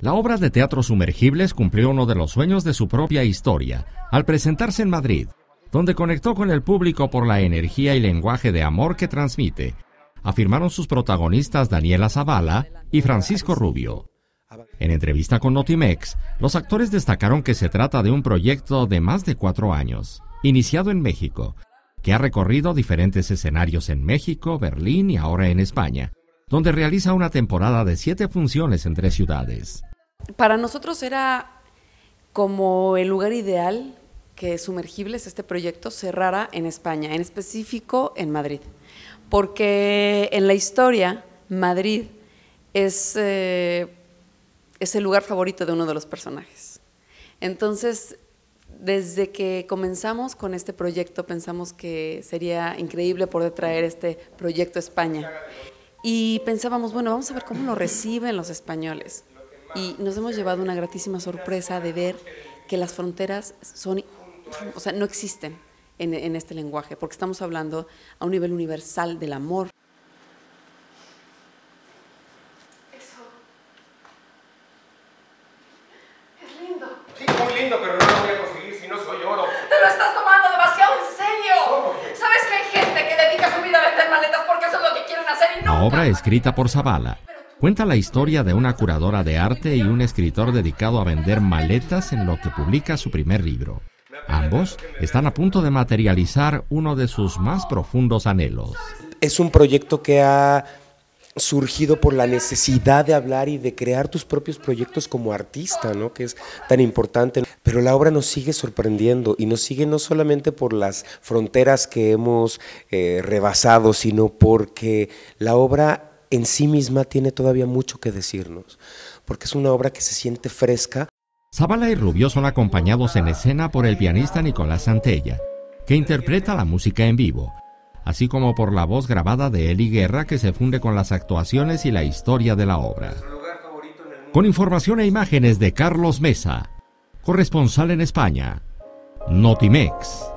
La obra de teatro Sumergibles cumplió uno de los sueños de su propia historia al presentarse en Madrid, donde conectó con el público por la energía y lenguaje de amor que transmite, afirmaron sus protagonistas Daniela Zavala y Francisco Rubio. En entrevista con Notimex, los actores destacaron que se trata de un proyecto de más de cuatro años, iniciado en México, que ha recorrido diferentes escenarios en México, Berlín y ahora en España, donde realiza una temporada de siete funciones en tres ciudades. Para nosotros era como el lugar ideal que Sumergibles, este proyecto, cerrara en España, en específico en Madrid. Porque en la historia, Madrid es, eh, es el lugar favorito de uno de los personajes. Entonces, desde que comenzamos con este proyecto, pensamos que sería increíble poder traer este proyecto a España. Y pensábamos, bueno, vamos a ver cómo lo reciben los españoles. Y nos hemos llevado una gratísima sorpresa de ver que las fronteras son, o sea, no existen en, en este lenguaje, porque estamos hablando a un nivel universal del amor. Eso. Es lindo. Sí, muy lindo, pero no lo voy a conseguir si no soy oro. Te lo estás tomando demasiado en serio. ¿Sabes que hay gente que dedica su vida a vender maletas porque eso es lo que quieren hacer y La no? obra, escrita por Zavala, cuenta la historia de una curadora de arte y un escritor dedicado a vender maletas en lo que publica su primer libro. Ambos están a punto de materializar uno de sus más profundos anhelos. Es un proyecto que ha surgido por la necesidad de hablar y de crear tus propios proyectos como artista, ¿no? que es tan importante. Pero la obra nos sigue sorprendiendo y nos sigue no solamente por las fronteras que hemos eh, rebasado, sino porque la obra en sí misma tiene todavía mucho que decirnos, porque es una obra que se siente fresca. Zavala y Rubio son acompañados en escena por el pianista Nicolás Santella, que interpreta la música en vivo, así como por la voz grabada de Eli Guerra que se funde con las actuaciones y la historia de la obra. Con información e imágenes de Carlos Mesa, corresponsal en España, Notimex.